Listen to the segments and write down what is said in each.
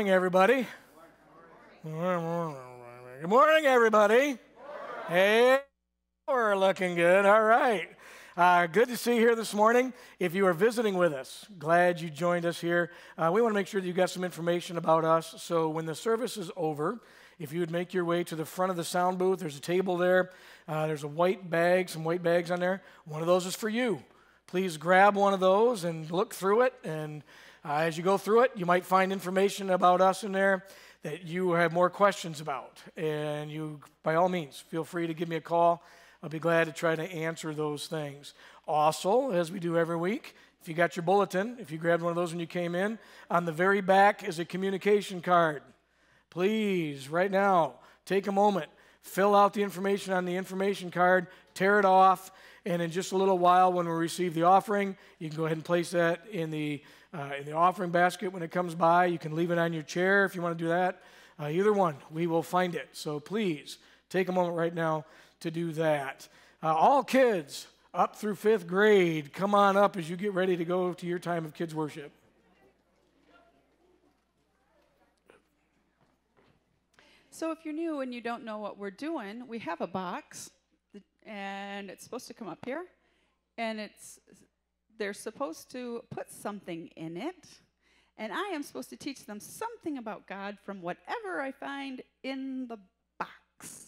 Morning, everybody. Good morning, everybody. Hey, we're looking good. All right. Uh, good to see you here this morning. If you are visiting with us, glad you joined us here. Uh, we want to make sure that you got some information about us. So when the service is over, if you would make your way to the front of the sound booth, there's a table there. Uh, there's a white bag, some white bags on there. One of those is for you. Please grab one of those and look through it. And uh, as you go through it, you might find information about us in there that you have more questions about. And you, by all means, feel free to give me a call. I'll be glad to try to answer those things. Also, as we do every week, if you got your bulletin, if you grabbed one of those when you came in, on the very back is a communication card. Please, right now, take a moment, fill out the information on the information card, tear it off, and in just a little while, when we receive the offering, you can go ahead and place that in the uh, in the offering basket when it comes by. You can leave it on your chair if you want to do that. Uh, either one, we will find it. So please take a moment right now to do that. Uh, all kids up through fifth grade, come on up as you get ready to go to your time of kids' worship. So, if you're new and you don't know what we're doing, we have a box, and it's supposed to come up here, and it's they're supposed to put something in it, and I am supposed to teach them something about God from whatever I find in the box.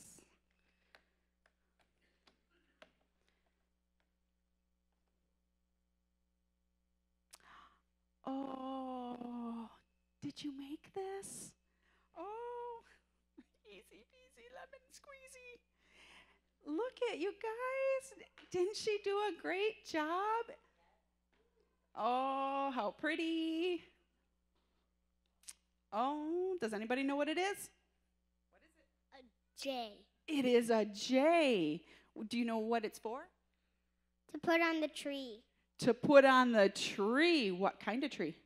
Oh, did you make this? Oh, easy peasy lemon squeezy. Look at you guys. Didn't she do a great job? Oh, how pretty. Oh, does anybody know what it is? What is it? A J. It is a J. Do you know what it's for? To put on the tree. To put on the tree. What kind of tree?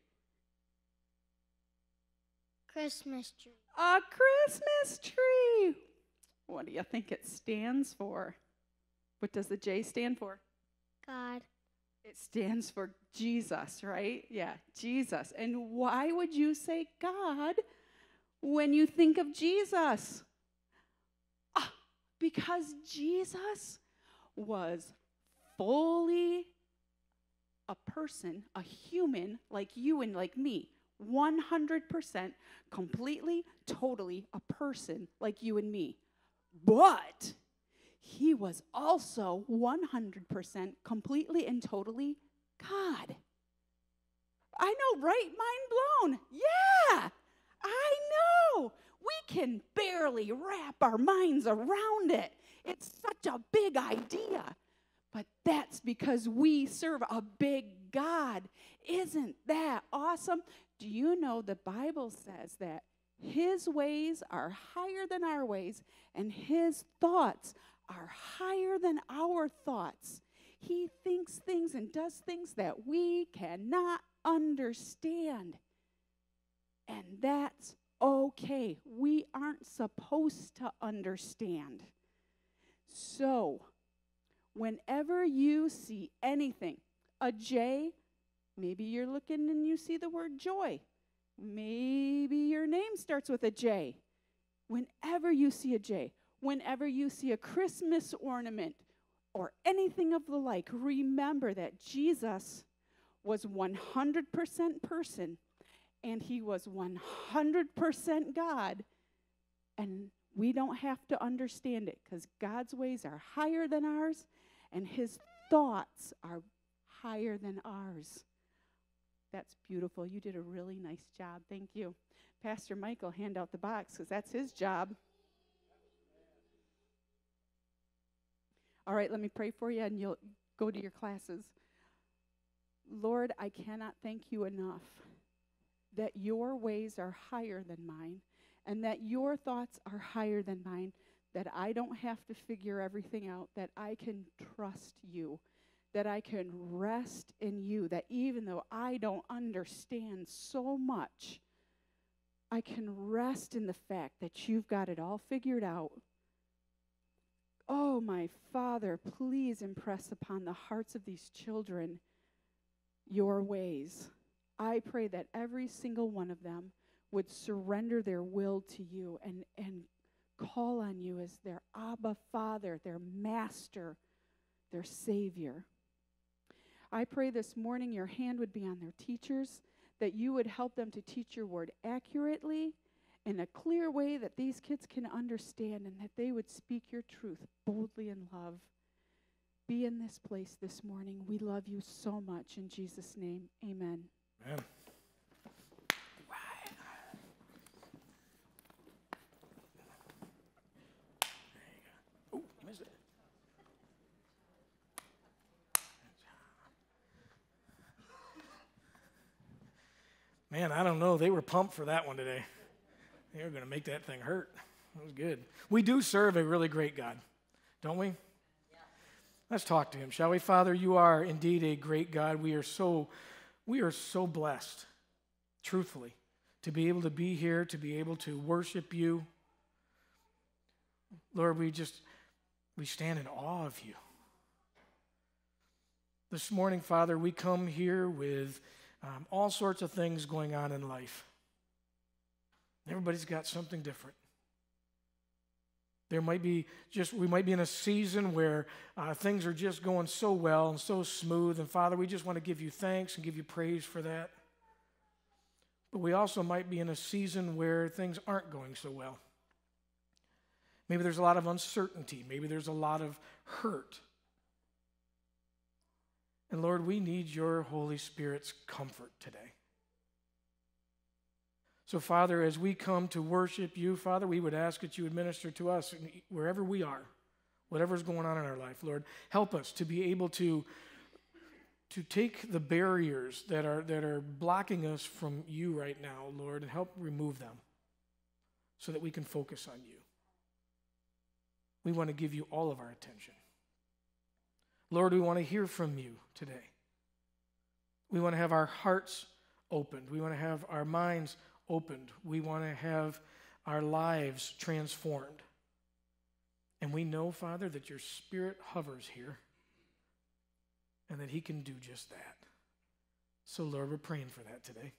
Christmas tree. A Christmas tree. What do you think it stands for? What does the J stand for? God. It stands for Jesus, right? Yeah, Jesus. And why would you say God when you think of Jesus? Ah, because Jesus was fully a person, a human like you and like me. 100% completely, totally a person like you and me. But he was also 100% completely and totally God. I know, right? Mind blown. Yeah, I know. We can barely wrap our minds around it. It's such a big idea. But that's because we serve a big God. Isn't that awesome? Do you know the Bible says that His ways are higher than our ways, and His thoughts are higher than our thoughts. He thinks things and does things that we cannot understand. And that's okay. We aren't supposed to understand. So, whenever you see anything, a J, maybe you're looking and you see the word joy. Maybe your name starts with a J. Whenever you see a J, whenever you see a Christmas ornament or anything of the like, remember that Jesus was 100% person and he was 100% God. And we don't have to understand it because God's ways are higher than ours and his thoughts are higher than ours. That's beautiful. You did a really nice job. Thank you. Pastor Michael, hand out the box because that's his job. All right, let me pray for you and you'll go to your classes. Lord, I cannot thank you enough that your ways are higher than mine and that your thoughts are higher than mine, that I don't have to figure everything out, that I can trust you, that I can rest in you, that even though I don't understand so much, I can rest in the fact that you've got it all figured out Oh, my Father, please impress upon the hearts of these children your ways. I pray that every single one of them would surrender their will to you and, and call on you as their Abba Father, their Master, their Savior. I pray this morning your hand would be on their teachers, that you would help them to teach your word accurately in a clear way that these kids can understand and that they would speak your truth boldly in love. Be in this place this morning. We love you so much. In Jesus' name, amen. Amen. Man, I don't know. They were pumped for that one today. They were going to make that thing hurt. That was good. We do serve a really great God, don't we? Let's talk to him, shall we? Father, you are indeed a great God. We are so we are so blessed, truthfully, to be able to be here, to be able to worship you. Lord, we just we stand in awe of you. This morning, Father, we come here with um, all sorts of things going on in life. Everybody's got something different. There might be just, we might be in a season where uh, things are just going so well and so smooth. And Father, we just want to give you thanks and give you praise for that. But we also might be in a season where things aren't going so well. Maybe there's a lot of uncertainty. Maybe there's a lot of hurt. And Lord, we need your Holy Spirit's comfort today. So, Father, as we come to worship you, Father, we would ask that you administer to us wherever we are, whatever's going on in our life, Lord. Help us to be able to, to take the barriers that are, that are blocking us from you right now, Lord, and help remove them so that we can focus on you. We want to give you all of our attention. Lord, we want to hear from you today. We want to have our hearts opened. We want to have our minds opened. We want to have our lives transformed. And we know, Father, that your Spirit hovers here and that He can do just that. So, Lord, we're praying for that today.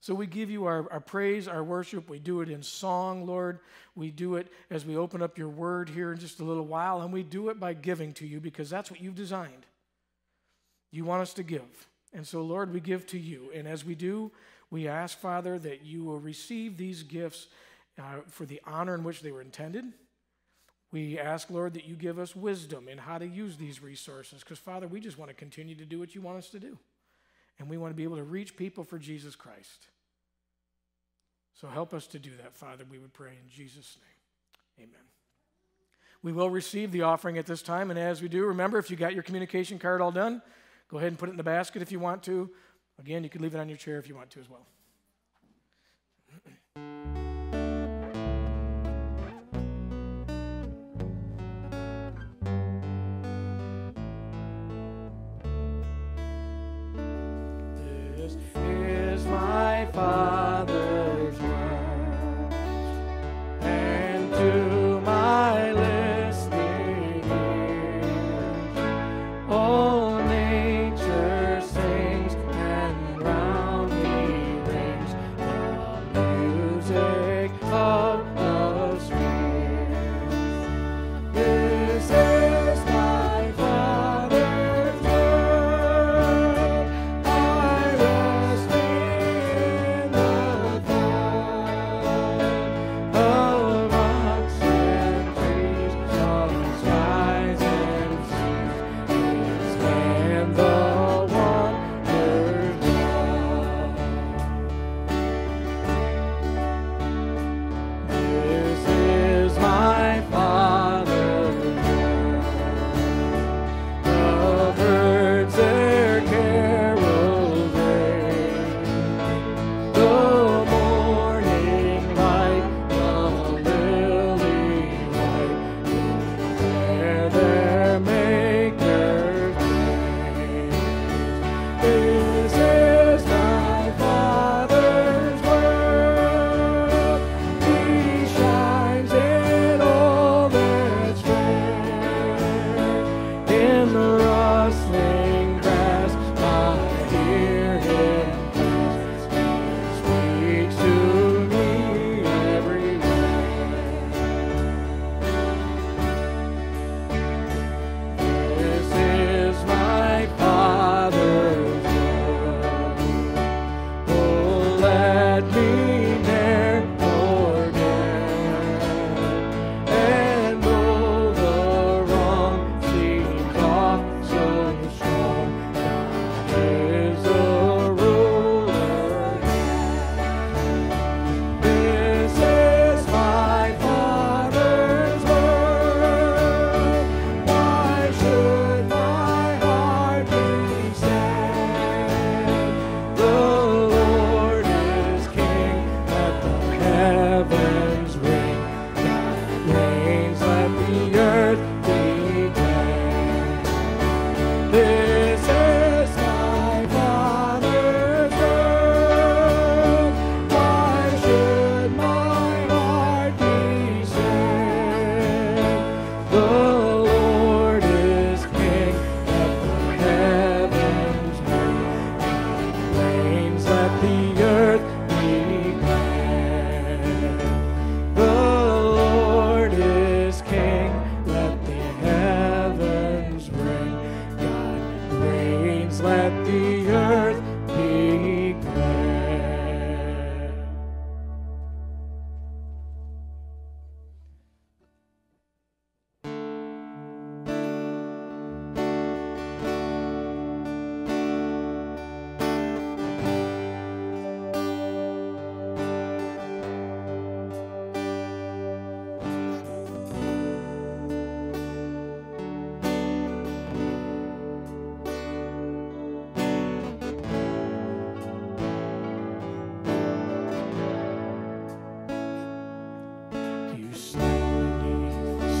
So we give you our, our praise, our worship. We do it in song, Lord. We do it as we open up your word here in just a little while, and we do it by giving to you because that's what you've designed. You want us to give. And so, Lord, we give to you. And as we do, we ask, Father, that you will receive these gifts uh, for the honor in which they were intended. We ask, Lord, that you give us wisdom in how to use these resources because, Father, we just want to continue to do what you want us to do. And we want to be able to reach people for Jesus Christ. So help us to do that, Father, we would pray in Jesus' name. Amen. We will receive the offering at this time. And as we do, remember, if you got your communication card all done, Go ahead and put it in the basket if you want to. Again, you can leave it on your chair if you want to as well.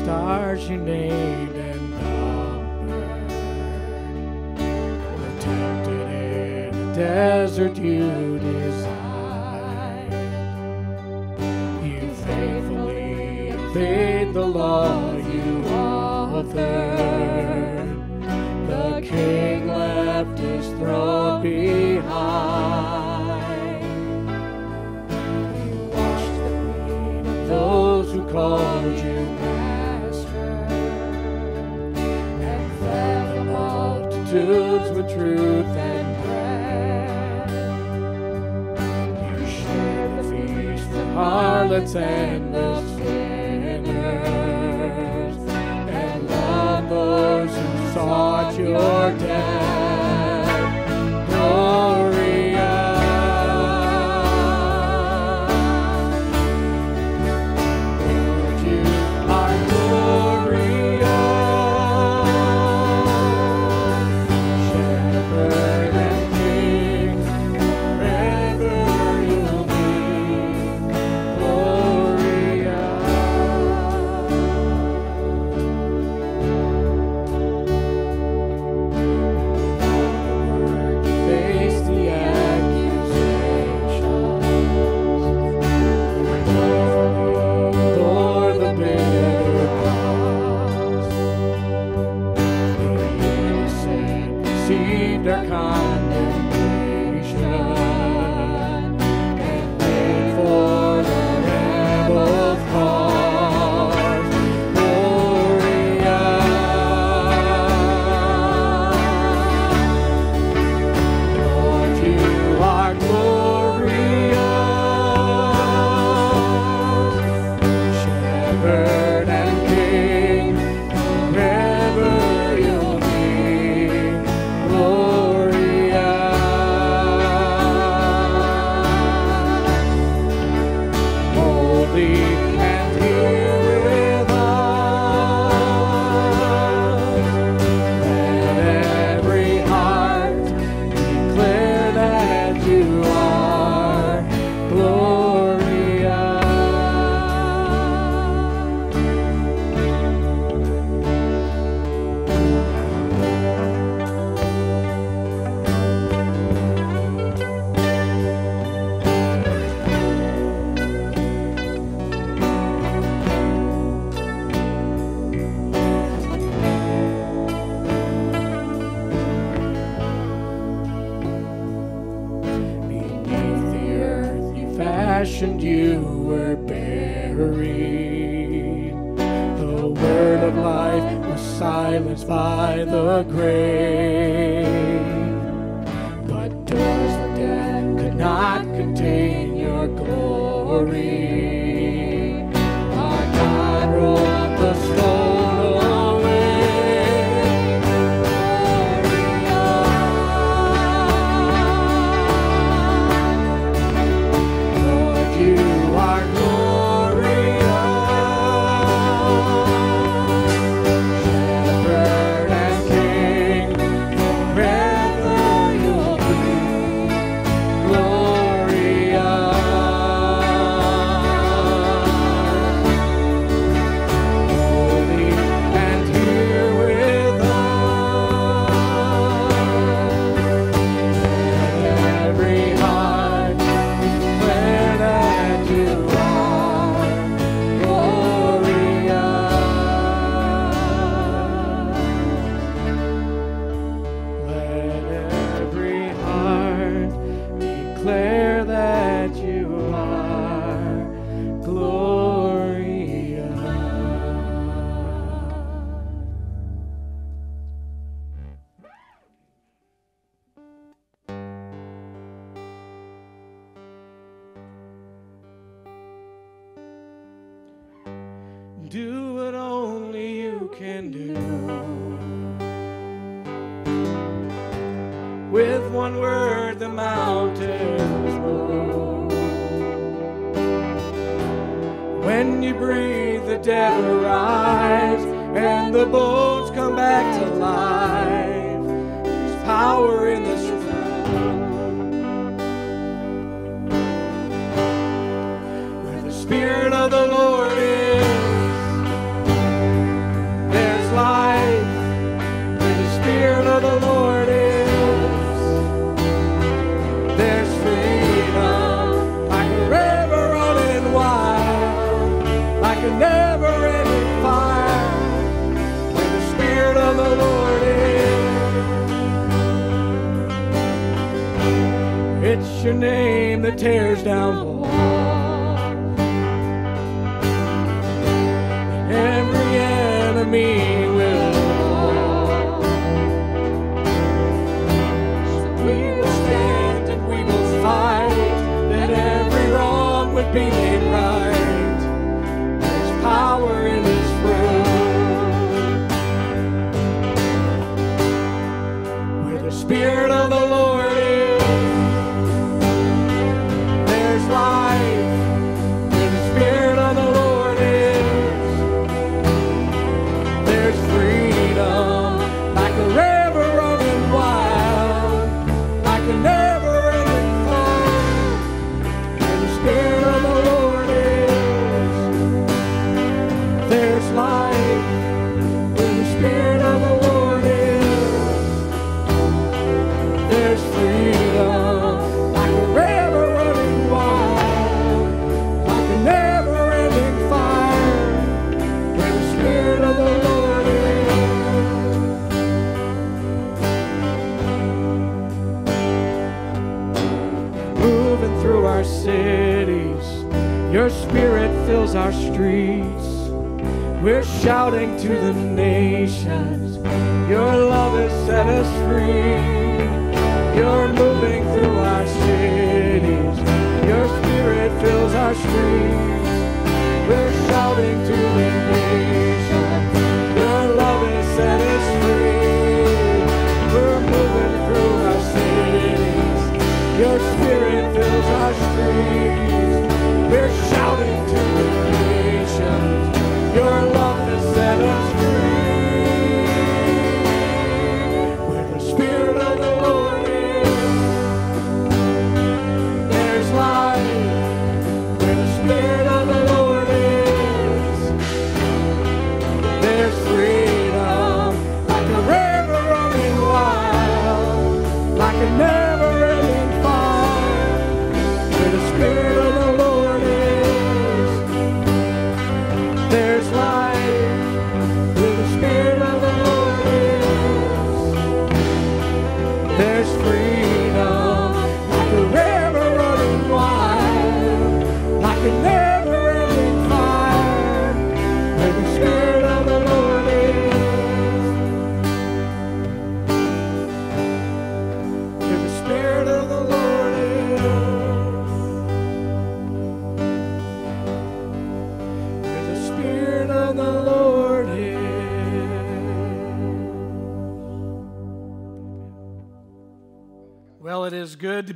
stars you named and numbered were tempted in a desert you the tempest.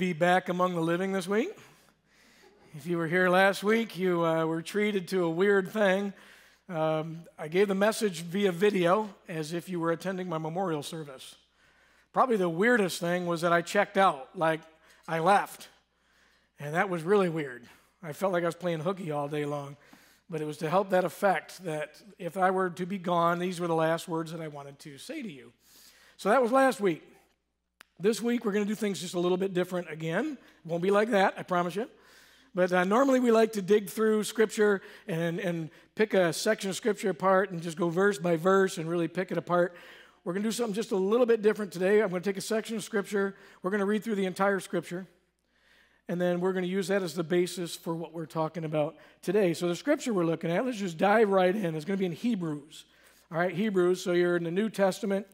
Be back among the living this week. If you were here last week, you uh, were treated to a weird thing. Um, I gave the message via video as if you were attending my memorial service. Probably the weirdest thing was that I checked out, like I left. And that was really weird. I felt like I was playing hooky all day long. But it was to help that effect that if I were to be gone, these were the last words that I wanted to say to you. So that was last week. This week, we're going to do things just a little bit different again. Won't be like that, I promise you. But uh, normally we like to dig through Scripture and, and pick a section of Scripture apart and just go verse by verse and really pick it apart. We're going to do something just a little bit different today. I'm going to take a section of Scripture. We're going to read through the entire Scripture. And then we're going to use that as the basis for what we're talking about today. So the Scripture we're looking at, let's just dive right in. It's going to be in Hebrews. All right, Hebrews. So you're in the New Testament.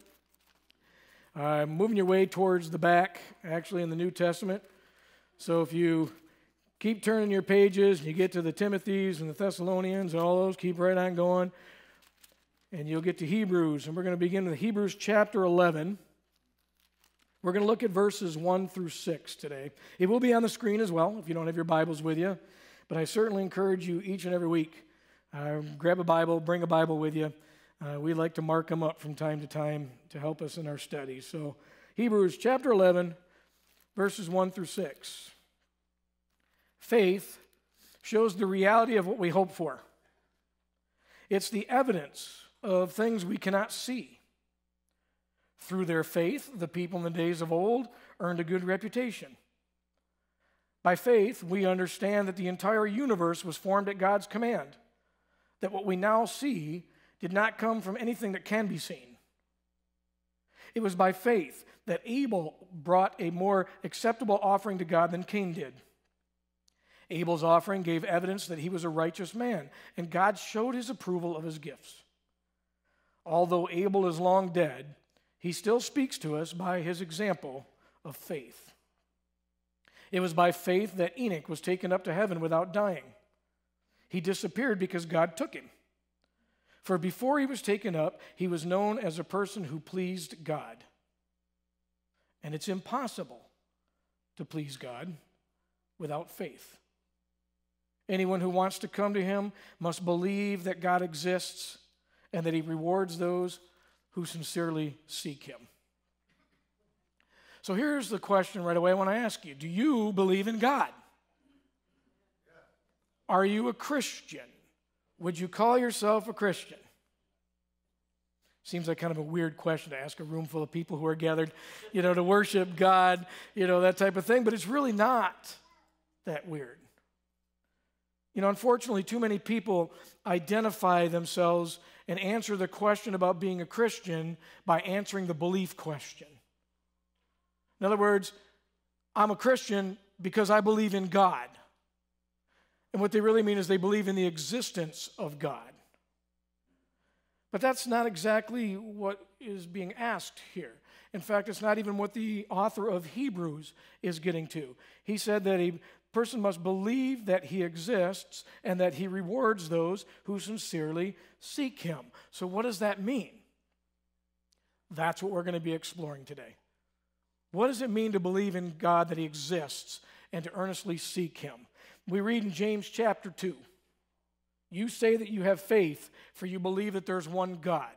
Moving your way towards the back, actually, in the New Testament. So if you keep turning your pages and you get to the Timothys and the Thessalonians and all those, keep right on going. And you'll get to Hebrews. And we're going to begin with Hebrews chapter 11. We're going to look at verses 1 through 6 today. It will be on the screen as well if you don't have your Bibles with you. But I certainly encourage you each and every week uh, grab a Bible, bring a Bible with you. Uh, we like to mark them up from time to time to help us in our studies. So, Hebrews chapter 11, verses 1 through 6. Faith shows the reality of what we hope for, it's the evidence of things we cannot see. Through their faith, the people in the days of old earned a good reputation. By faith, we understand that the entire universe was formed at God's command, that what we now see did not come from anything that can be seen. It was by faith that Abel brought a more acceptable offering to God than Cain did. Abel's offering gave evidence that he was a righteous man, and God showed his approval of his gifts. Although Abel is long dead, he still speaks to us by his example of faith. It was by faith that Enoch was taken up to heaven without dying. He disappeared because God took him. For before he was taken up, he was known as a person who pleased God. And it's impossible to please God without faith. Anyone who wants to come to him must believe that God exists and that he rewards those who sincerely seek him. So here's the question right away I want to ask you Do you believe in God? Are you a Christian? Would you call yourself a Christian? Seems like kind of a weird question to ask a room full of people who are gathered, you know, to worship God, you know, that type of thing, but it's really not that weird. You know, unfortunately, too many people identify themselves and answer the question about being a Christian by answering the belief question. In other words, I'm a Christian because I believe in God. And what they really mean is they believe in the existence of God. But that's not exactly what is being asked here. In fact, it's not even what the author of Hebrews is getting to. He said that a person must believe that he exists and that he rewards those who sincerely seek him. So, what does that mean? That's what we're going to be exploring today. What does it mean to believe in God that he exists and to earnestly seek him? We read in James chapter 2. You say that you have faith, for you believe that there's one God.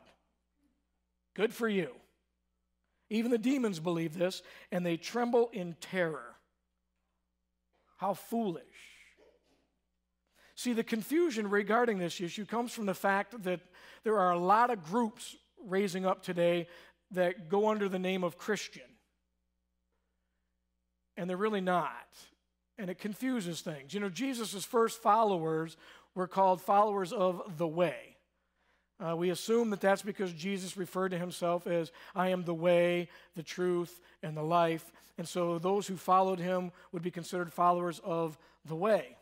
Good for you. Even the demons believe this, and they tremble in terror. How foolish. See, the confusion regarding this issue comes from the fact that there are a lot of groups raising up today that go under the name of Christian. And they're really not. And it confuses things. You know, Jesus' first followers were called followers of the way. Uh, we assume that that's because Jesus referred to himself as, I am the way, the truth, and the life. And so those who followed him would be considered followers of the way.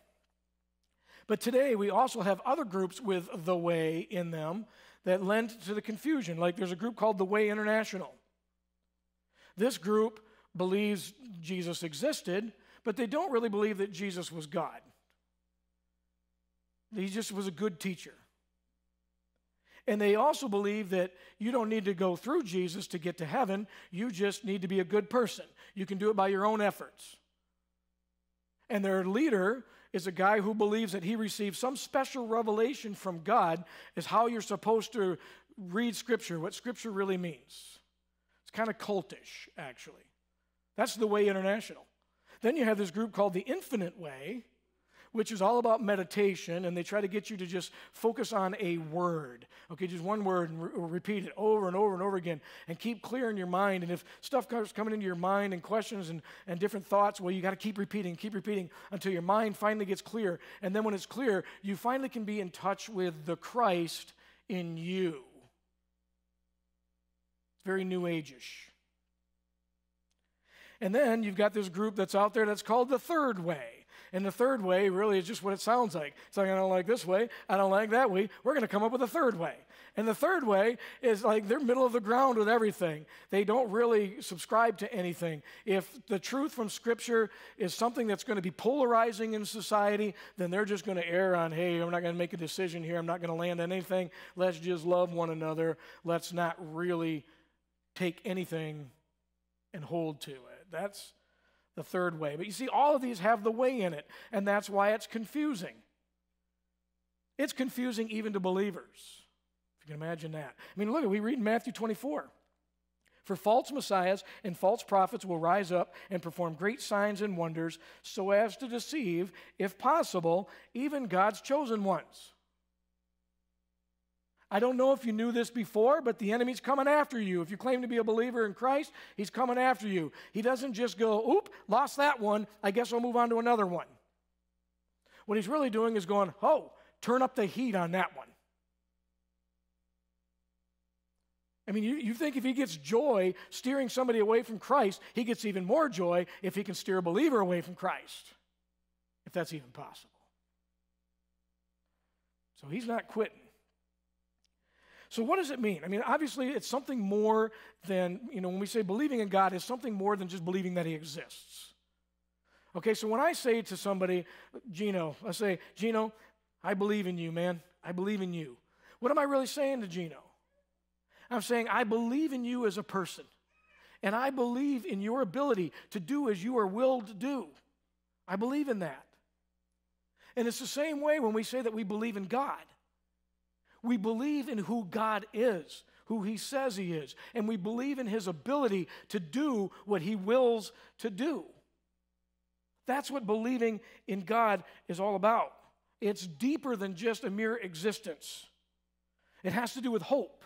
But today we also have other groups with the way in them that lend to the confusion. Like there's a group called the Way International. This group believes Jesus existed, but they don't really believe that Jesus was God. He just was a good teacher. And they also believe that you don't need to go through Jesus to get to heaven. You just need to be a good person. You can do it by your own efforts. And their leader is a guy who believes that he received some special revelation from God as how you're supposed to read Scripture, what Scripture really means. It's kind of cultish, actually. That's the Way International. Then you have this group called the Infinite Way, which is all about meditation, and they try to get you to just focus on a word. Okay, just one word and re- repeat it over and over and over again and keep clear in your mind. And if stuff starts coming into your mind and questions and, and different thoughts, well, you got to keep repeating, keep repeating until your mind finally gets clear. And then when it's clear, you finally can be in touch with the Christ in you. It's very new age-ish. And then you've got this group that's out there that's called the third way. And the third way really is just what it sounds like. It's like, I don't like this way, I don't like that way. We're going to come up with a third way. And the third way is like they're middle of the ground with everything. They don't really subscribe to anything. If the truth from Scripture is something that's going to be polarizing in society, then they're just going to err on, hey, I'm not going to make a decision here. I'm not going to land on anything. Let's just love one another. Let's not really take anything and hold to it. That's the third way. But you see, all of these have the way in it, and that's why it's confusing. It's confusing even to believers, if you can imagine that. I mean, look, at we read in Matthew 24. For false messiahs and false prophets will rise up and perform great signs and wonders so as to deceive, if possible, even God's chosen ones. I don't know if you knew this before, but the enemy's coming after you. If you claim to be a believer in Christ, he's coming after you. He doesn't just go, oop, lost that one. I guess I'll move on to another one. What he's really doing is going, oh, turn up the heat on that one. I mean, you, you think if he gets joy steering somebody away from Christ, he gets even more joy if he can steer a believer away from Christ, if that's even possible. So he's not quitting. So, what does it mean? I mean, obviously, it's something more than, you know, when we say believing in God, it's something more than just believing that He exists. Okay, so when I say to somebody, Gino, I say, Gino, I believe in you, man. I believe in you. What am I really saying to Gino? I'm saying, I believe in you as a person, and I believe in your ability to do as you are willed to do. I believe in that. And it's the same way when we say that we believe in God. We believe in who God is, who He says He is, and we believe in His ability to do what He wills to do. That's what believing in God is all about. It's deeper than just a mere existence, it has to do with hope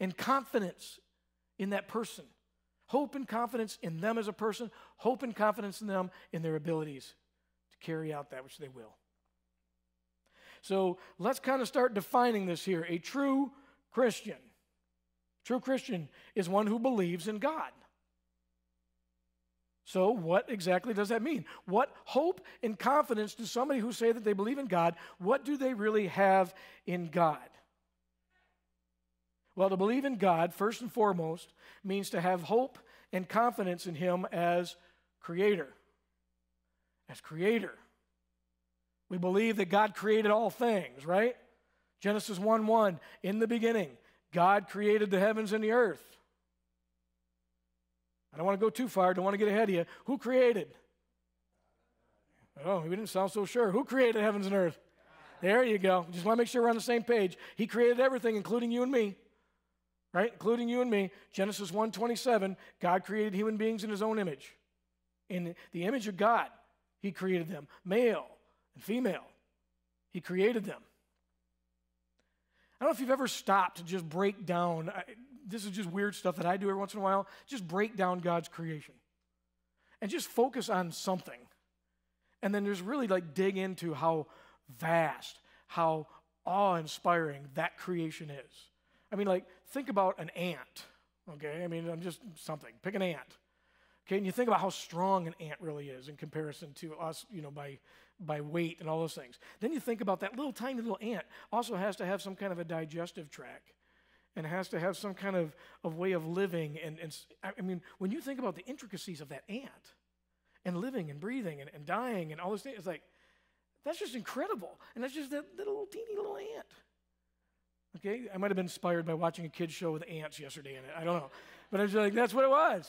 and confidence in that person. Hope and confidence in them as a person, hope and confidence in them in their abilities to carry out that which they will. So let's kind of start defining this here. A true Christian. True Christian is one who believes in God. So, what exactly does that mean? What hope and confidence do somebody who say that they believe in God, what do they really have in God? Well, to believe in God, first and foremost, means to have hope and confidence in Him as Creator. As Creator. We believe that God created all things, right? Genesis 1 1, in the beginning, God created the heavens and the earth. I don't want to go too far, don't want to get ahead of you. Who created? Oh, we didn't sound so sure. Who created heavens and earth? There you go. Just want to make sure we're on the same page. He created everything, including you and me. Right? Including you and me. Genesis 1:27, God created human beings in his own image. In the image of God, he created them, male and female. He created them. I don't know if you've ever stopped to just break down. I, this is just weird stuff that I do every once in a while. Just break down God's creation and just focus on something. And then just really like dig into how vast, how awe inspiring that creation is. I mean, like, think about an ant, okay? I mean, I'm just something. Pick an ant, okay? And you think about how strong an ant really is in comparison to us, you know, by by weight and all those things. Then you think about that little tiny little ant also has to have some kind of a digestive tract and has to have some kind of, of way of living. And, and I mean, when you think about the intricacies of that ant and living and breathing and, and dying and all those things, it's like, that's just incredible. And that's just that little teeny little ant. Okay, I might have been inspired by watching a kid's show with ants yesterday in it. I don't know. But I was like, that's what it was.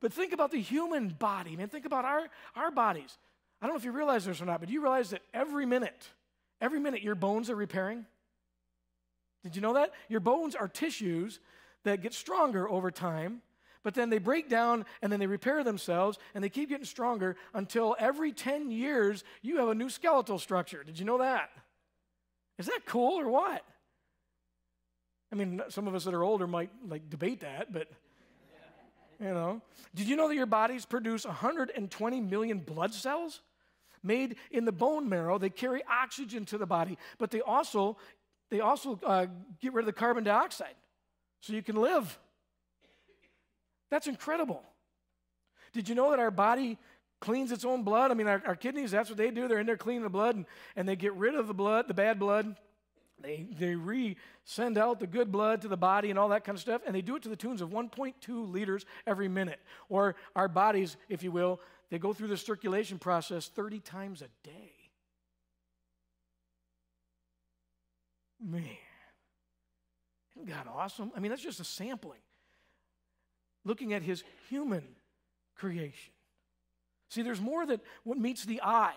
But think about the human body, man. Think about our, our bodies. I don't know if you realize this or not, but do you realize that every minute, every minute your bones are repairing? Did you know that? Your bones are tissues that get stronger over time, but then they break down and then they repair themselves and they keep getting stronger until every 10 years you have a new skeletal structure. Did you know that? Is that cool or what? I mean, some of us that are older might like debate that, but you know. Did you know that your bodies produce 120 million blood cells? Made in the bone marrow, they carry oxygen to the body, but they also they also uh, get rid of the carbon dioxide, so you can live. That's incredible. Did you know that our body cleans its own blood? I mean, our, our kidneys, that's what they do. They're in there cleaning the blood, and, and they get rid of the blood, the bad blood, they, they re send out the good blood to the body and all that kind of stuff, and they do it to the tunes of 1.2 liters every minute. Or our bodies, if you will, they go through the circulation process 30 times a day. Man, isn't God awesome? I mean, that's just a sampling. Looking at his human creation. See, there's more than what meets the eye.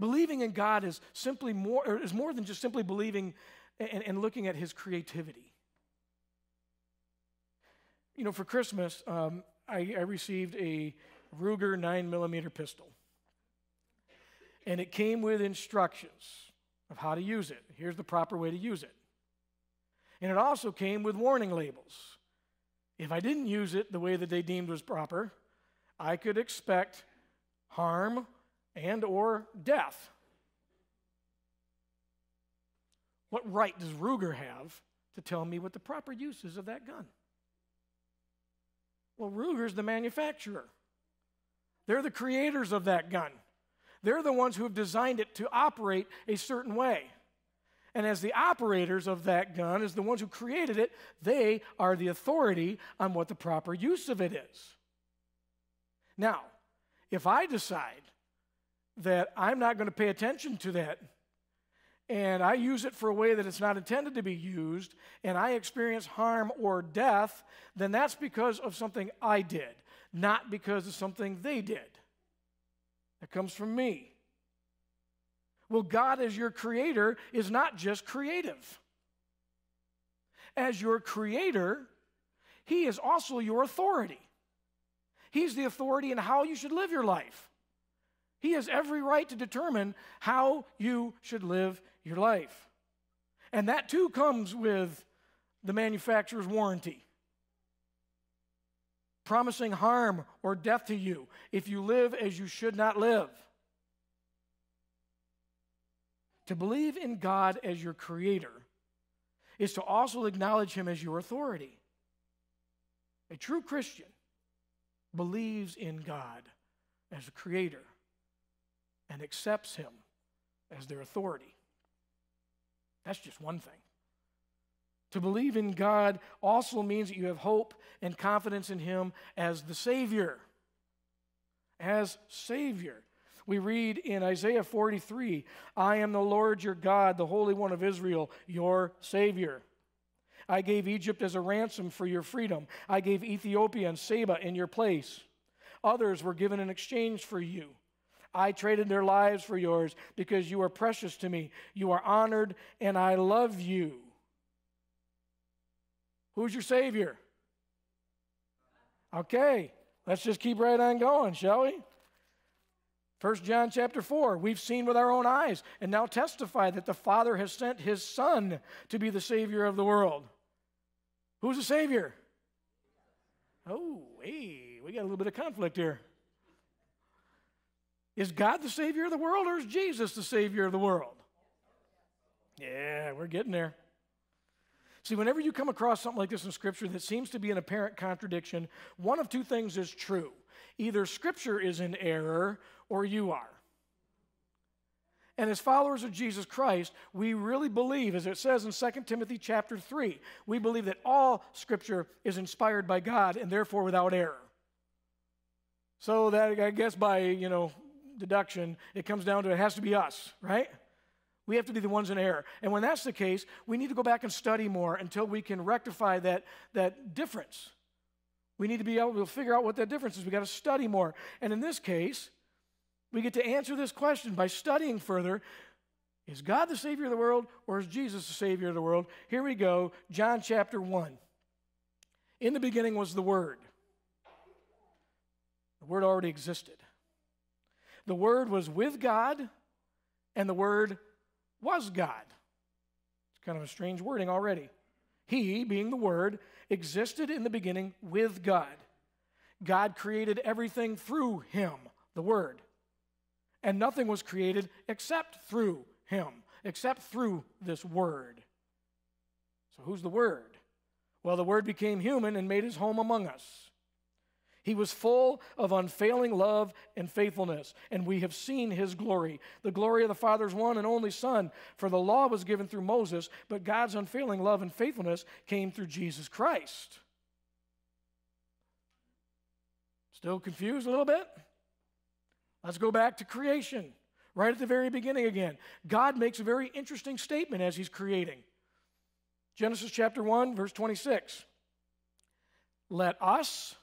Believing in God is simply more, is more than just simply believing and, and looking at his creativity. You know, for Christmas, um, I, I received a Ruger 9 millimeter pistol. And it came with instructions of how to use it. Here's the proper way to use it. And it also came with warning labels. If I didn't use it the way that they deemed was proper, I could expect harm and or death. What right does Ruger have to tell me what the proper use is of that gun? Well, Ruger's the manufacturer. They're the creators of that gun. They're the ones who have designed it to operate a certain way. And as the operators of that gun, as the ones who created it, they are the authority on what the proper use of it is. Now, if I decide that I'm not going to pay attention to that and I use it for a way that it's not intended to be used, and I experience harm or death, then that's because of something I did, not because of something they did. That comes from me. Well, God, as your creator, is not just creative. As your creator, He is also your authority. He's the authority in how you should live your life. He has every right to determine how you should live your life. And that too comes with the manufacturer's warranty. Promising harm or death to you if you live as you should not live. To believe in God as your creator is to also acknowledge him as your authority. A true Christian believes in God as a creator and accepts him as their authority. That's just one thing. To believe in God also means that you have hope and confidence in him as the Savior. As Savior. We read in Isaiah 43 I am the Lord your God, the Holy One of Israel, your Savior. I gave Egypt as a ransom for your freedom. I gave Ethiopia and Seba in your place. Others were given in exchange for you. I traded their lives for yours because you are precious to me. You are honored, and I love you. Who's your Savior? Okay, let's just keep right on going, shall we? 1 John chapter 4, we've seen with our own eyes and now testify that the Father has sent his Son to be the Savior of the world. Who's the Savior? Oh, hey, we got a little bit of conflict here. Is God the Savior of the world or is Jesus the Savior of the world? Yeah, we're getting there. See, whenever you come across something like this in Scripture that seems to be an apparent contradiction, one of two things is true. Either Scripture is in error or you are. And as followers of Jesus Christ, we really believe, as it says in 2 Timothy chapter 3, we believe that all Scripture is inspired by God and therefore without error. So that I guess by, you know, deduction, it comes down to it has to be us, right? We have to be the ones in error. And when that's the case, we need to go back and study more until we can rectify that, that difference. We need to be able to figure out what that difference is. We got to study more. And in this case, we get to answer this question by studying further. Is God the Savior of the world or is Jesus the Savior of the world? Here we go, John chapter 1. In the beginning was the Word. The Word already existed. The Word was with God, and the Word was God. It's kind of a strange wording already. He, being the Word, existed in the beginning with God. God created everything through Him, the Word. And nothing was created except through Him, except through this Word. So, who's the Word? Well, the Word became human and made His home among us. He was full of unfailing love and faithfulness, and we have seen his glory, the glory of the Father's one and only Son. For the law was given through Moses, but God's unfailing love and faithfulness came through Jesus Christ. Still confused a little bit? Let's go back to creation, right at the very beginning again. God makes a very interesting statement as he's creating. Genesis chapter 1, verse 26. Let us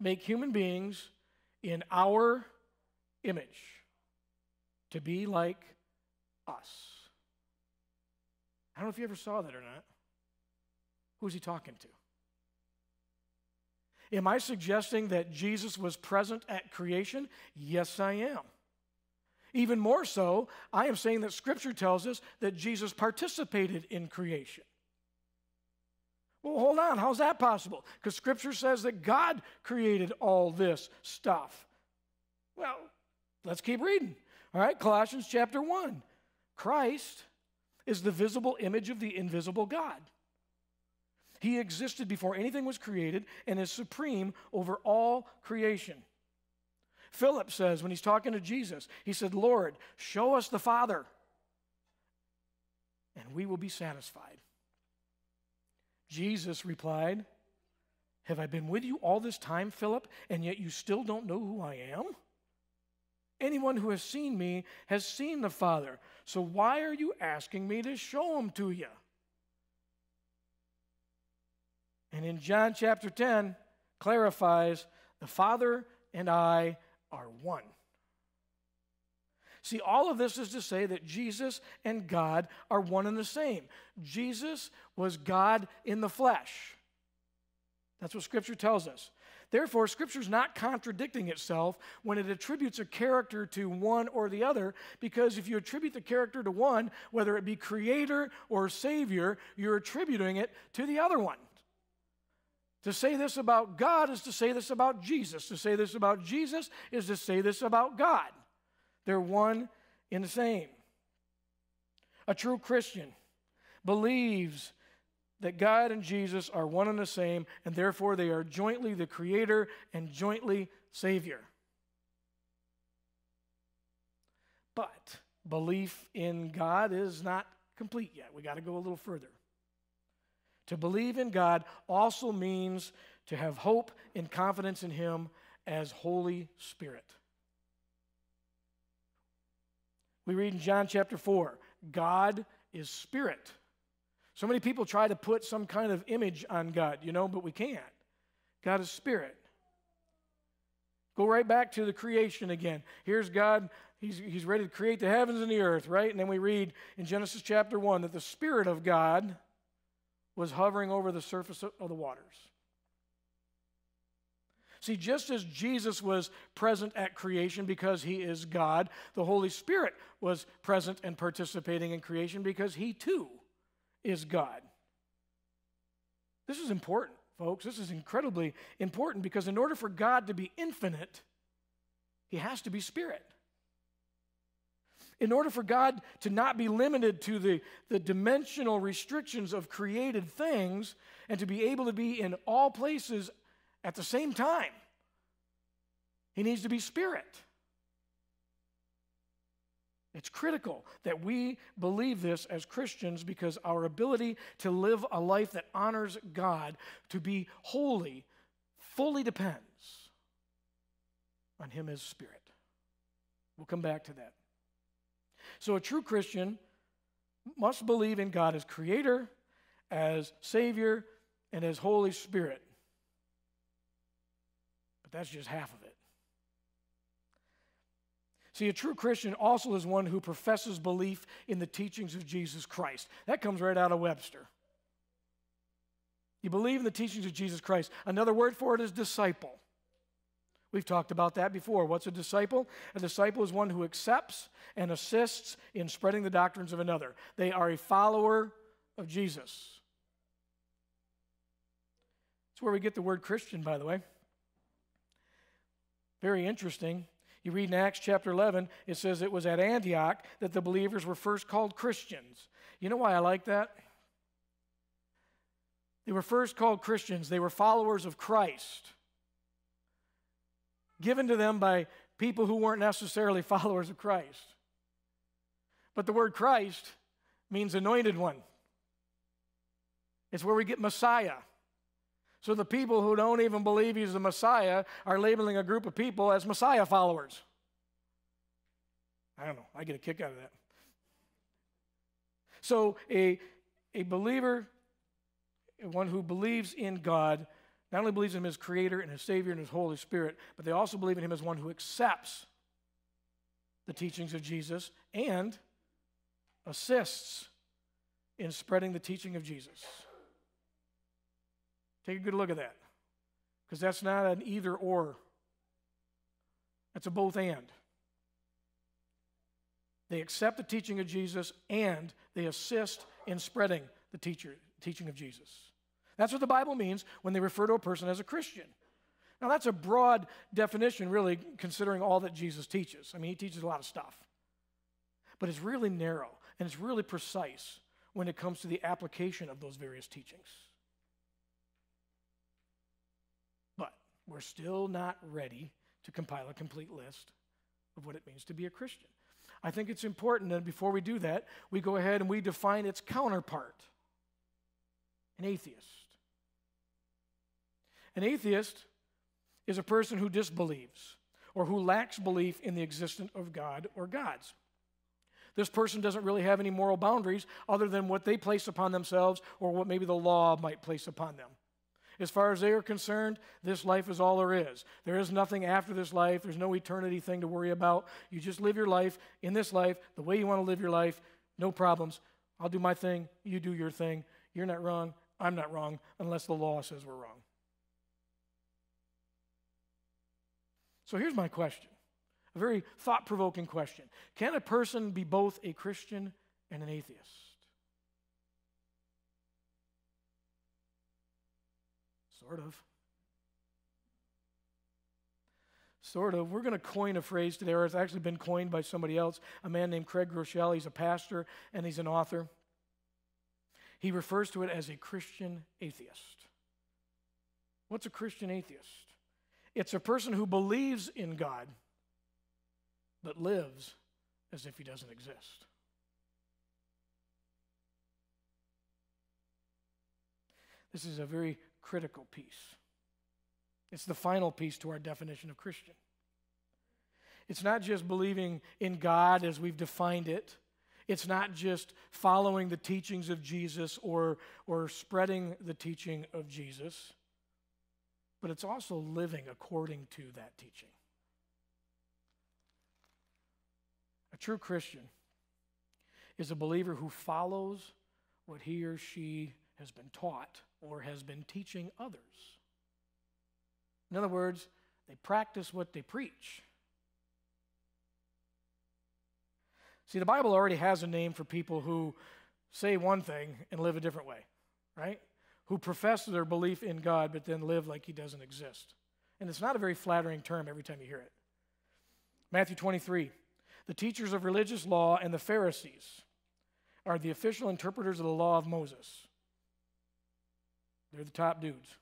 make human beings in our image to be like us. I don't know if you ever saw that or not. Who's he talking to? Am I suggesting that Jesus was present at creation? Yes, I am. Even more so, I am saying that Scripture tells us that Jesus participated in creation. Well, hold on. How's that possible? Because Scripture says that God created all this stuff. Well, let's keep reading. All right, Colossians chapter 1. Christ is the visible image of the invisible God. He existed before anything was created and is supreme over all creation. Philip says, when he's talking to Jesus, he said, Lord, show us the Father, and we will be satisfied. Jesus replied, Have I been with you all this time, Philip, and yet you still don't know who I am? Anyone who has seen me has seen the Father. So why are you asking me to show him to you? And in John chapter 10, clarifies the Father and I are one. See, all of this is to say that Jesus and God are one and the same. Jesus was God in the flesh. That's what Scripture tells us. Therefore, Scripture is not contradicting itself when it attributes a character to one or the other, because if you attribute the character to one, whether it be creator or savior, you're attributing it to the other one. To say this about God is to say this about Jesus. To say this about Jesus is to say this about God. They're one in the same. A true Christian believes that God and Jesus are one and the same, and therefore they are jointly the Creator and jointly Savior. But belief in God is not complete yet. We got to go a little further. To believe in God also means to have hope and confidence in Him as Holy Spirit. We read in John chapter 4 God is Spirit. So many people try to put some kind of image on God, you know, but we can't. God is Spirit. Go right back to the creation again. Here's God, he's, he's ready to create the heavens and the earth, right? And then we read in Genesis chapter 1 that the Spirit of God was hovering over the surface of the waters. See, just as Jesus was present at creation because he is God, the Holy Spirit was present and participating in creation because he too is God. This is important, folks. This is incredibly important because in order for God to be infinite, he has to be spirit in order for God to not be limited to the, the dimensional restrictions of created things and to be able to be in all places at the same time, he needs to be spirit. It's critical that we believe this as Christians because our ability to live a life that honors God, to be holy, fully depends on Him as Spirit. We'll come back to that. So a true Christian must believe in God as creator, as Savior, and as Holy Spirit. But that's just half of it. See, a true Christian also is one who professes belief in the teachings of Jesus Christ. That comes right out of Webster. You believe in the teachings of Jesus Christ. Another word for it is disciple. We've talked about that before. What's a disciple? A disciple is one who accepts and assists in spreading the doctrines of another. They are a follower of Jesus. That's where we get the word Christian, by the way. Very interesting. You read in Acts chapter 11, it says it was at Antioch that the believers were first called Christians. You know why I like that? They were first called Christians, they were followers of Christ given to them by people who weren't necessarily followers of Christ. But the word Christ means anointed one. It's where we get Messiah. So the people who don't even believe he's the Messiah are labeling a group of people as Messiah followers. I don't know. I get a kick out of that. So a, a believer, one who believes in God, not only believes in him as creator and his savior and his Holy Spirit, but they also believe in him as one who accepts the teachings of Jesus and assists in spreading the teaching of Jesus. Take a good look at that. Because that's not an either or, that's a both and. They accept the teaching of Jesus and they assist in spreading the teacher, teaching of Jesus. That's what the Bible means when they refer to a person as a Christian. Now, that's a broad definition, really, considering all that Jesus teaches. I mean, he teaches a lot of stuff. but it's really narrow and it's really precise when it comes to the application of those various teachings. But we're still not ready to compile a complete list of what it means to be a Christian. I think it's important that before we do that, we go ahead and we define its counterpart an atheist. An atheist is a person who disbelieves or who lacks belief in the existence of God or gods. This person doesn't really have any moral boundaries other than what they place upon themselves or what maybe the law might place upon them. As far as they are concerned, this life is all there is. There is nothing after this life. There's no eternity thing to worry about. You just live your life in this life the way you want to live your life, no problems. I'll do my thing, you do your thing. You're not wrong, I'm not wrong, unless the law says we're wrong. So here's my question a very thought provoking question Can a person be both a Christian and an atheist? Sort of. Sort of. We're going to coin a phrase today, or it's actually been coined by somebody else, a man named Craig Groeschel. He's a pastor and he's an author. He refers to it as a Christian atheist. What's a Christian atheist? It's a person who believes in God but lives as if he doesn't exist. This is a very critical piece. It's the final piece to our definition of Christian. It's not just believing in God as we've defined it. It's not just following the teachings of Jesus or, or spreading the teaching of Jesus, but it's also living according to that teaching. A true Christian is a believer who follows what he or she has been taught or has been teaching others. In other words, they practice what they preach. See, the Bible already has a name for people who say one thing and live a different way, right? Who profess their belief in God but then live like he doesn't exist. And it's not a very flattering term every time you hear it. Matthew 23 the teachers of religious law and the Pharisees are the official interpreters of the law of Moses. They're the top dudes.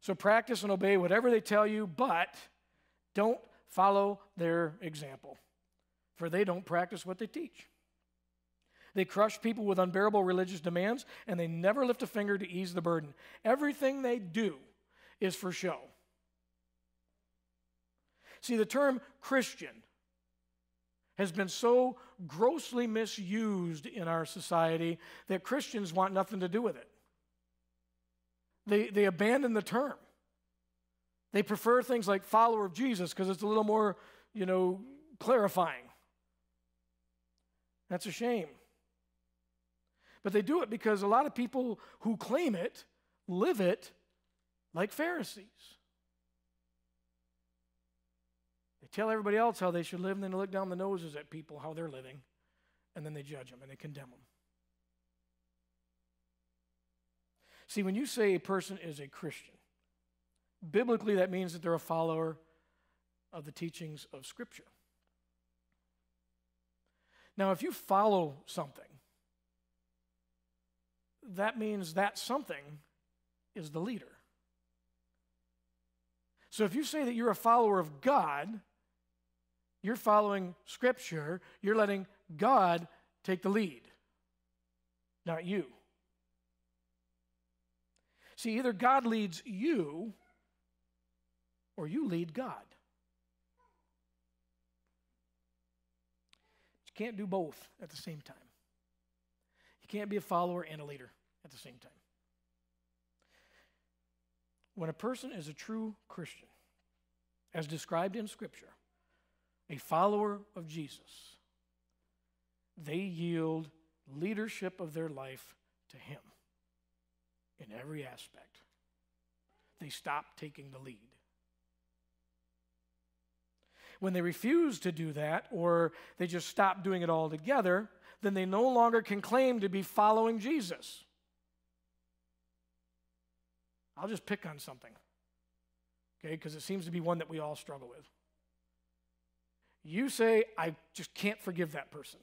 So practice and obey whatever they tell you, but don't follow their example, for they don't practice what they teach. They crush people with unbearable religious demands, and they never lift a finger to ease the burden. Everything they do is for show. See, the term Christian has been so grossly misused in our society that Christians want nothing to do with it. They, they abandon the term. They prefer things like follower of Jesus because it's a little more, you know, clarifying. That's a shame. But they do it because a lot of people who claim it live it like Pharisees. They tell everybody else how they should live, and then they look down the noses at people, how they're living, and then they judge them and they condemn them. See, when you say a person is a Christian, biblically that means that they're a follower of the teachings of Scripture. Now, if you follow something, that means that something is the leader. So if you say that you're a follower of God, you're following Scripture, you're letting God take the lead, not you. See, either God leads you or you lead God. you can't do both at the same time. You can't be a follower and a leader at the same time. When a person is a true Christian, as described in Scripture, a follower of Jesus, they yield leadership of their life to Him in every aspect. They stop taking the lead. When they refuse to do that, or they just stop doing it altogether, then they no longer can claim to be following Jesus. I'll just pick on something, okay, because it seems to be one that we all struggle with. You say, I just can't forgive that person.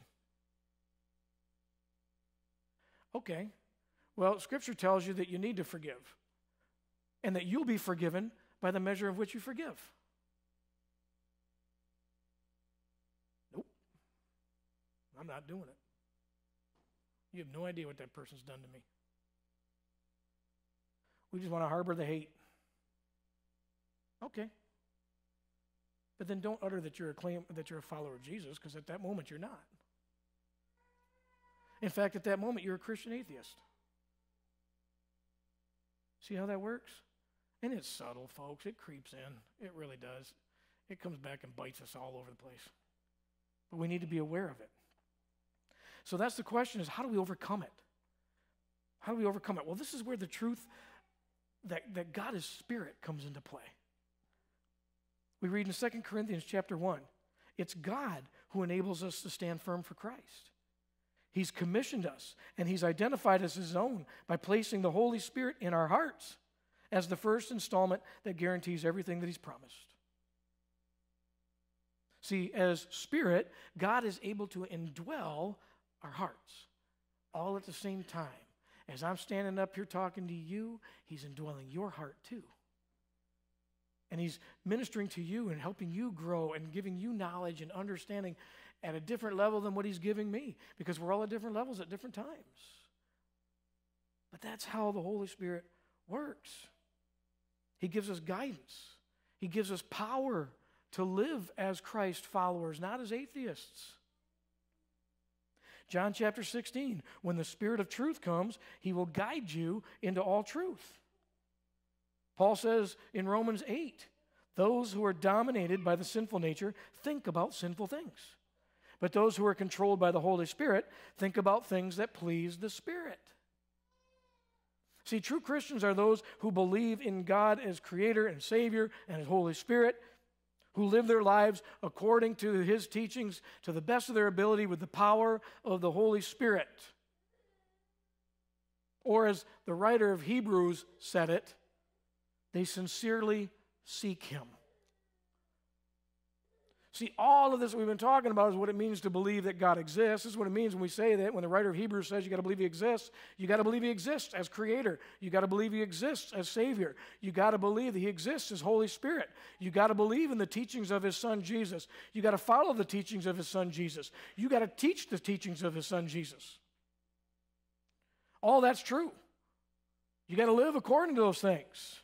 Okay, well, Scripture tells you that you need to forgive and that you'll be forgiven by the measure of which you forgive. Nope. I'm not doing it. You have no idea what that person's done to me. We just want to harbor the hate. Okay. But then don't utter that you're a claim that you're a follower of Jesus, because at that moment you're not. In fact, at that moment you're a Christian atheist. See how that works? And it's subtle, folks. It creeps in. It really does. It comes back and bites us all over the place. But we need to be aware of it. So that's the question is how do we overcome it? How do we overcome it? Well, this is where the truth that, that God is spirit comes into play. We read in 2 Corinthians chapter 1, it's God who enables us to stand firm for Christ. He's commissioned us and he's identified us as his own by placing the Holy Spirit in our hearts as the first installment that guarantees everything that he's promised. See, as spirit, God is able to indwell our hearts all at the same time. As I'm standing up here talking to you, he's indwelling your heart too. And he's ministering to you and helping you grow and giving you knowledge and understanding at a different level than what he's giving me because we're all at different levels at different times. But that's how the Holy Spirit works. He gives us guidance, He gives us power to live as Christ followers, not as atheists. John chapter 16, when the Spirit of truth comes, He will guide you into all truth. Paul says in Romans 8, those who are dominated by the sinful nature think about sinful things. But those who are controlled by the Holy Spirit think about things that please the Spirit. See, true Christians are those who believe in God as Creator and Savior and His Holy Spirit, who live their lives according to His teachings to the best of their ability with the power of the Holy Spirit. Or, as the writer of Hebrews said it, they sincerely seek Him. See, all of this we've been talking about is what it means to believe that God exists. This is what it means when we say that. When the writer of Hebrews says you got to believe He exists, you got to believe He exists as Creator. You got to believe He exists as Savior. You got to believe that He exists as Holy Spirit. You got to believe in the teachings of His Son Jesus. You got to follow the teachings of His Son Jesus. You got to teach the teachings of His Son Jesus. All that's true. You got to live according to those things.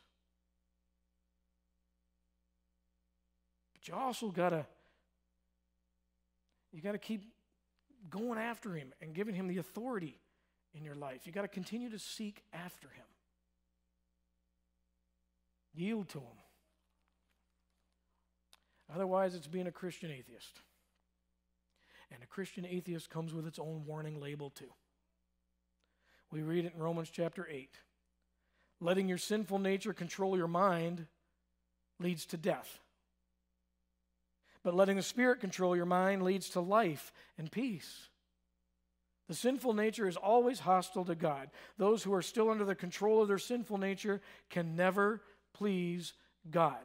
But you also got to you got to keep going after him and giving him the authority in your life. You got to continue to seek after him. Yield to him. Otherwise, it's being a Christian atheist. And a Christian atheist comes with its own warning label, too. We read it in Romans chapter 8. Letting your sinful nature control your mind leads to death. But letting the Spirit control your mind leads to life and peace. The sinful nature is always hostile to God. Those who are still under the control of their sinful nature can never please God,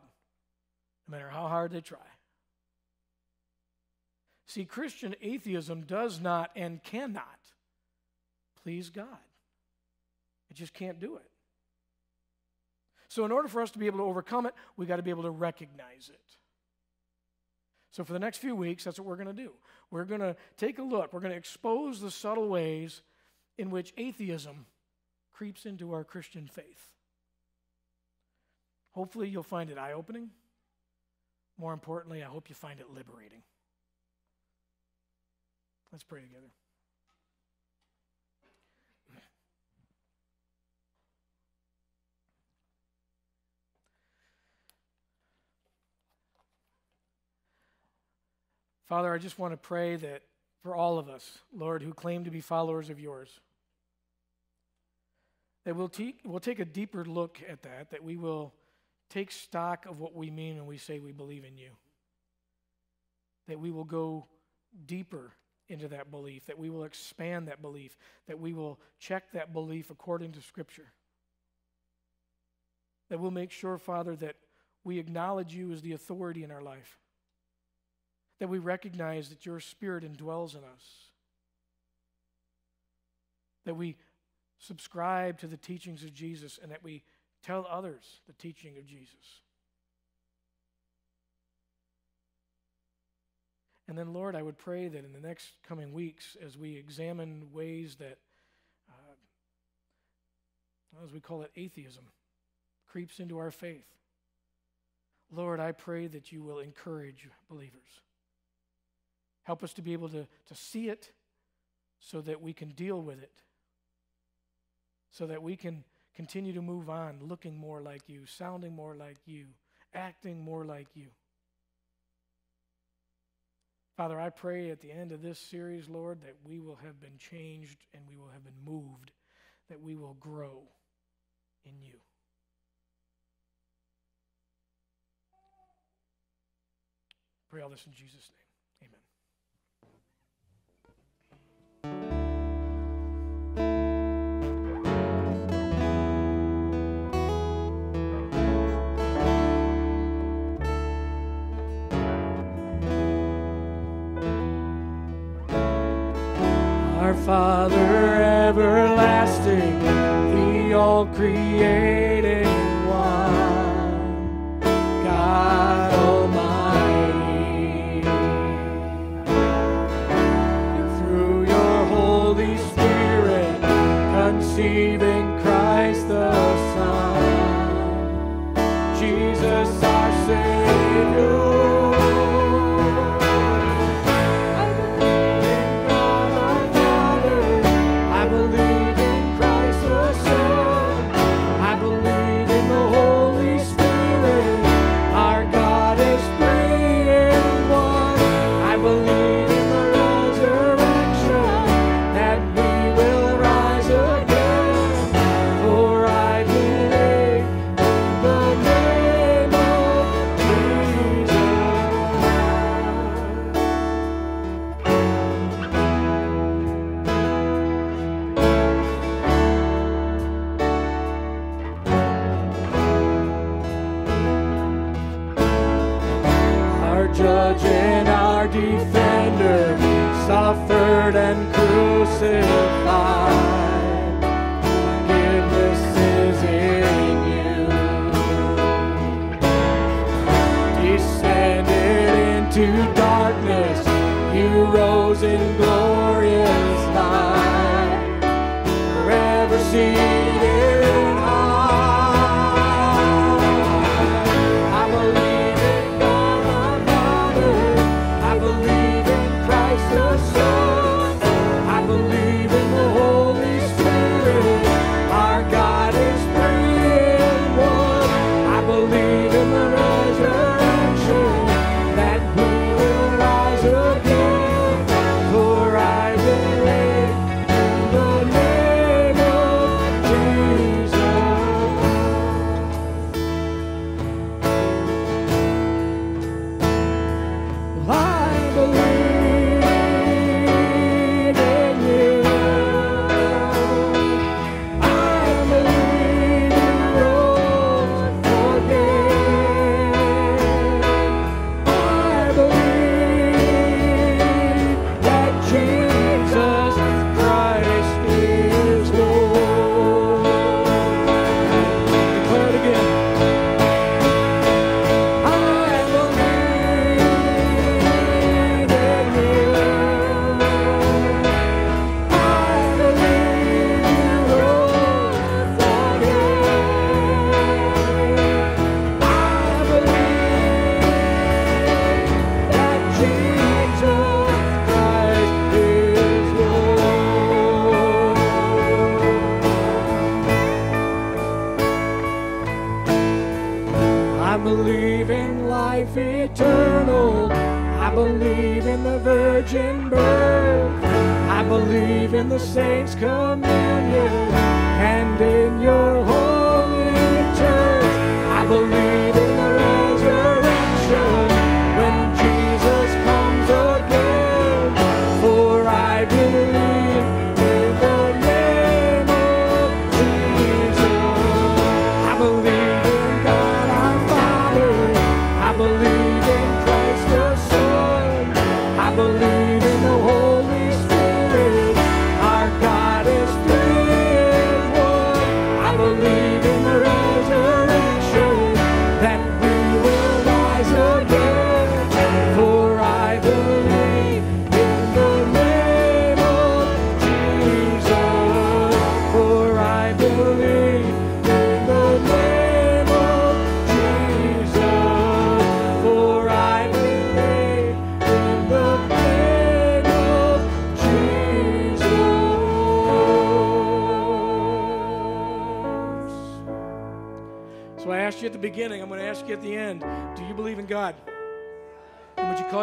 no matter how hard they try. See, Christian atheism does not and cannot please God. It just can't do it. So, in order for us to be able to overcome it, we've got to be able to recognize it. So, for the next few weeks, that's what we're going to do. We're going to take a look, we're going to expose the subtle ways in which atheism creeps into our Christian faith. Hopefully, you'll find it eye opening. More importantly, I hope you find it liberating. Let's pray together. Father, I just want to pray that for all of us, Lord, who claim to be followers of yours, that we'll, te- we'll take a deeper look at that, that we will take stock of what we mean when we say we believe in you, that we will go deeper into that belief, that we will expand that belief, that we will check that belief according to Scripture. That we'll make sure, Father, that we acknowledge you as the authority in our life that we recognize that your Spirit indwells in us, that we subscribe to the teachings of Jesus and that we tell others the teaching of Jesus. And then, Lord, I would pray that in the next coming weeks, as we examine ways that, uh, as we call it, atheism creeps into our faith, Lord, I pray that you will encourage believers. Help us to be able to, to see it so that we can deal with it, so that we can continue to move on, looking more like you, sounding more like you, acting more like you. Father, I pray at the end of this series, Lord, that we will have been changed and we will have been moved, that we will grow in you. Pray all this in Jesus' name. Father everlasting, the all creating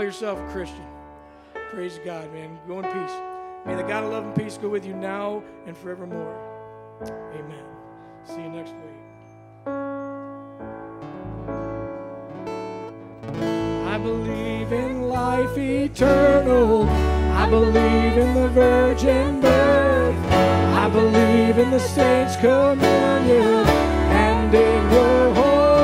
call yourself a Christian? Praise God, man. Go in peace. May the God of love and peace go with you now and forevermore. Amen. See you next week. I believe in life eternal. I believe in the virgin birth. I believe in the saints' communion and in your holy.